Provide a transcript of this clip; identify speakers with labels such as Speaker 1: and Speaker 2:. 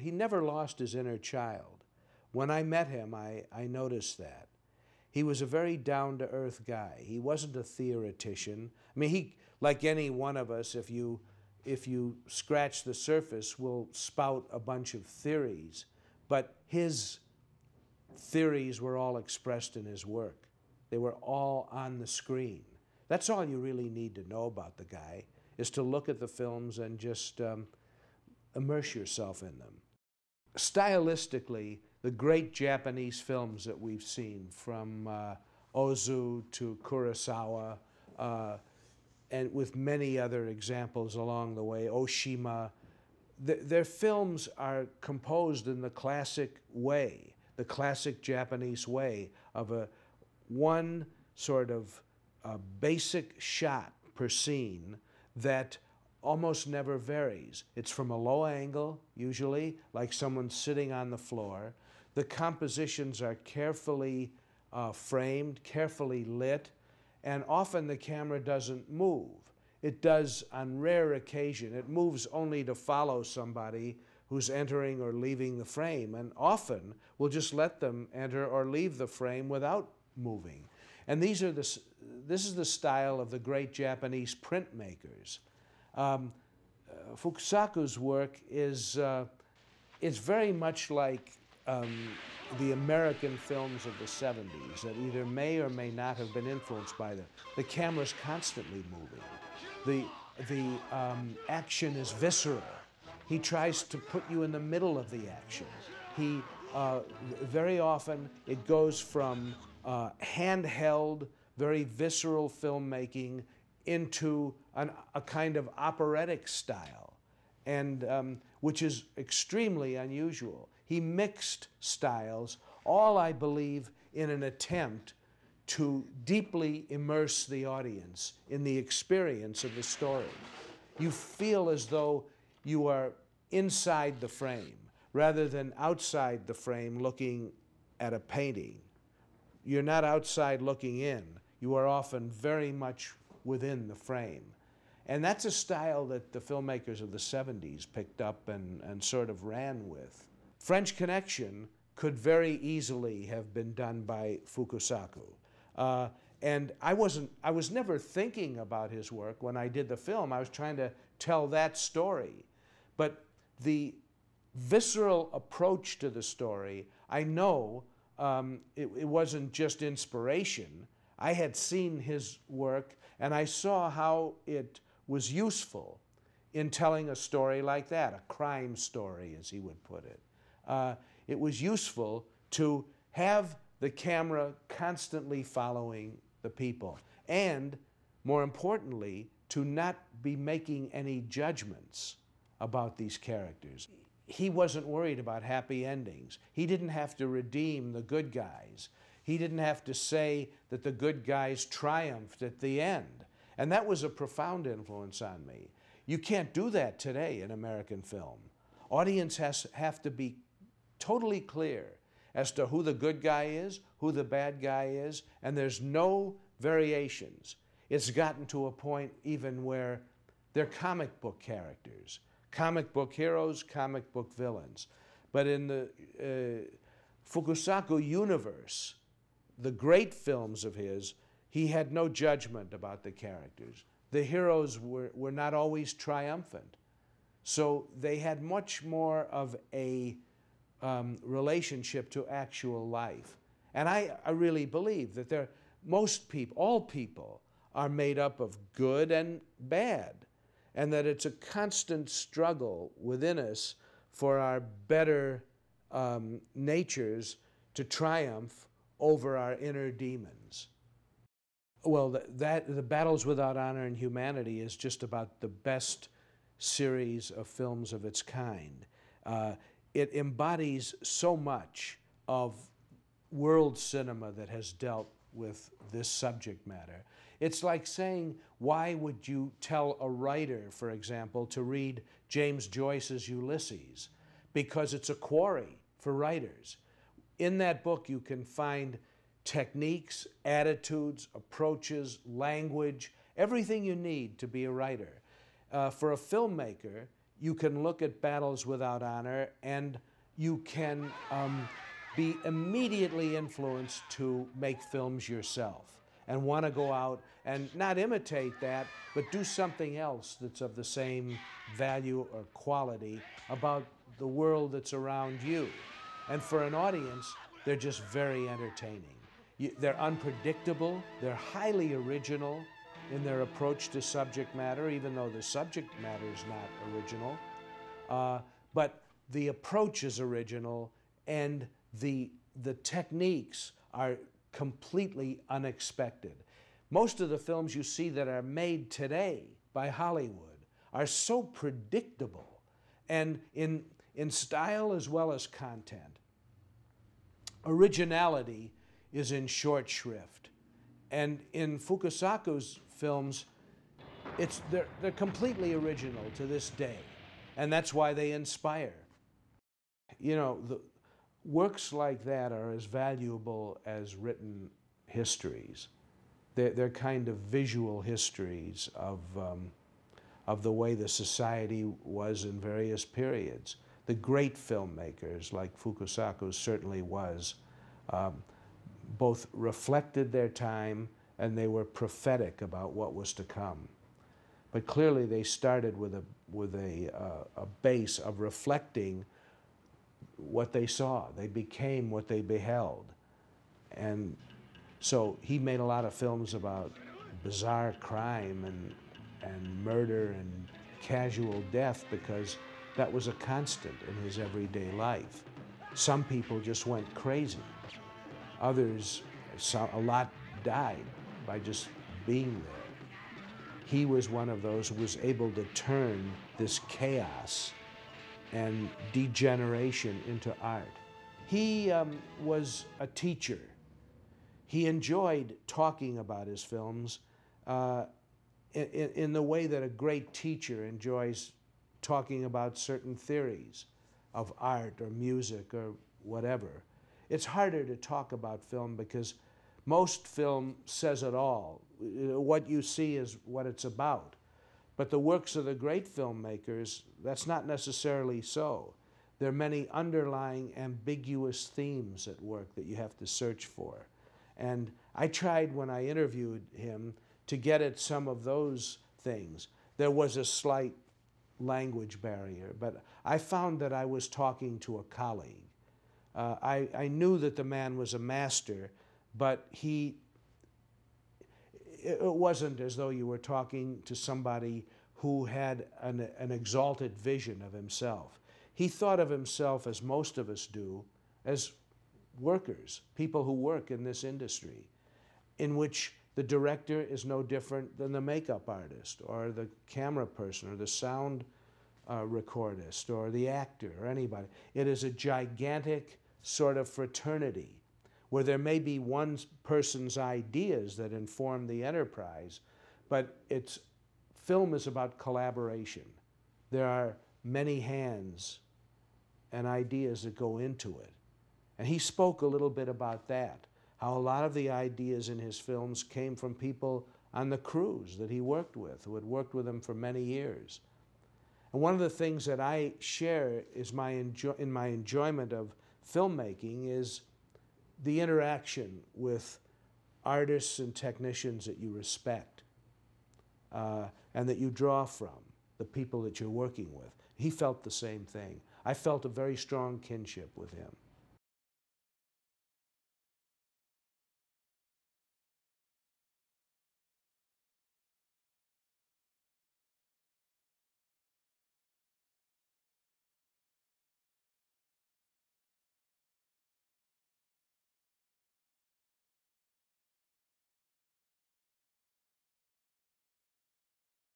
Speaker 1: he never lost his inner child. When I met him, I, I noticed that. He was a very down to earth guy. He wasn't a theoretician. I mean, he, like any one of us, if you, if you scratch the surface, will spout a bunch of theories. But his theories were all expressed in his work, they were all on the screen. That's all you really need to know about the guy, is to look at the films and just um, immerse yourself in them. Stylistically, the great Japanese films that we've seen, from uh, Ozu to Kurosawa, uh, and with many other examples along the way, Oshima, th their films are composed in the classic way, the classic Japanese way of a one sort of uh, basic shot per scene that almost never varies. It's from a low angle, usually, like someone sitting on the floor. The compositions are carefully uh, framed, carefully lit, and often the camera doesn't move. It does on rare occasion. It moves only to follow somebody who's entering or leaving the frame, and often we'll just let them enter or leave the frame without moving. And these are the, this is the style of the great Japanese printmakers. Um, uh, Fukasaku's work is, uh, is very much like um, the American films of the 70s that either may or may not have been influenced by them. The camera's constantly moving. The, the um, action is visceral. He tries to put you in the middle of the action. He, uh, very often, it goes from uh, handheld, very visceral filmmaking into an, a kind of operatic style, and um, which is extremely unusual. He mixed styles, all I believe, in an attempt to deeply immerse the audience in the experience of the story. You feel as though you are inside the frame rather than outside the frame looking at a painting. You're not outside looking in. You are often very much within the frame. And that's a style that the filmmakers of the 70s picked up and, and sort of ran with. French Connection could very easily have been done by Fukasaku. Uh, and I wasn't, I was never thinking about his work when I did the film. I was trying to tell that story. But the visceral approach to the story, I know um, it, it wasn't just inspiration. I had seen his work and I saw how it was useful in telling a story like that, a crime story, as he would put it. Uh, it was useful to have the camera constantly following the people, and more importantly, to not be making any judgments about these characters. He wasn't worried about happy endings. He didn't have to redeem the good guys. He didn't have to say that the good guys triumphed at the end. And that was a profound influence on me. You can't do that today in American film. Audience has have to be totally clear as to who the good guy is, who the bad guy is, and there's no variations. It's gotten to a point even where they're comic book characters, comic book heroes, comic book villains. But in the uh, Fukasaku universe, the great films of his, he had no judgment about the characters. The heroes were, were not always triumphant. So they had much more of a um, relationship to actual life. And I, I really believe that there, most people, all people, are made up of good and bad, and that it's a constant struggle within us for our better um, natures to triumph over our inner demons. Well, that, the Battles Without Honor and Humanity is just about the best series of films of its kind. Uh, it embodies so much of world cinema that has dealt with this subject matter. It's like saying, why would you tell a writer, for example, to read James Joyce's Ulysses? Because it's a quarry for writers. In that book, you can find techniques, attitudes, approaches, language, everything you need to be a writer. Uh, for a filmmaker, you can look at Battles Without Honor and you can um, be immediately influenced to make films yourself and want to go out and not imitate that, but do something else that's of the same value or quality about the world that's around you. And for an audience, they're just very entertaining. You, they're unpredictable, they're highly original in their approach to subject matter, even though the subject matter is not original. Uh, but the approach is original and the, the techniques are completely unexpected. Most of the films you see that are made today by Hollywood are so predictable and in, in style as well as content. Originality is in short shrift. And in Fukasaku's films, it's, they're, they're completely original to this day. And that's why they inspire. You know, the, works like that are as valuable as written histories. They're, they're kind of visual histories of, um, of the way the society was in various periods. The great filmmakers, like Fukasaku certainly was, um, both reflected their time and they were prophetic about what was to come. But clearly they started with a, with a, uh, a base of reflecting what they saw. They became what they beheld. And so he made a lot of films about bizarre crime and, and murder and casual death because that was a constant in his everyday life. Some people just went crazy. Others, a lot died by just being there. He was one of those who was able to turn this chaos and degeneration into art. He um, was a teacher. He enjoyed talking about his films uh, in, in the way that a great teacher enjoys talking about certain theories of art or music or whatever. It's harder to talk about film because most film says it all. What you see is what it's about. But the works of the great filmmakers, that's not necessarily so. There are many underlying ambiguous themes at work that you have to search for. And I tried when I interviewed him to get at some of those things. There was a slight language barrier, but I found that I was talking to a colleague. Uh, I, I knew that the man was a master, but he it wasn't as though you were talking to somebody who had an, an exalted vision of himself. He thought of himself, as most of us do, as workers, people who work in this industry, in which the director is no different than the makeup artist or the camera person or the sound uh, recordist or the actor or anybody. It is a gigantic sort of fraternity where there may be one person's ideas that inform the enterprise, but it's film is about collaboration. There are many hands and ideas that go into it. And he spoke a little bit about that, how a lot of the ideas in his films came from people on the crews that he worked with, who had worked with him for many years. And one of the things that I share is my in my enjoyment of filmmaking is the interaction with artists and technicians that you respect uh, and that you draw from, the people that you're working with. He felt the same thing. I felt a very strong kinship with him.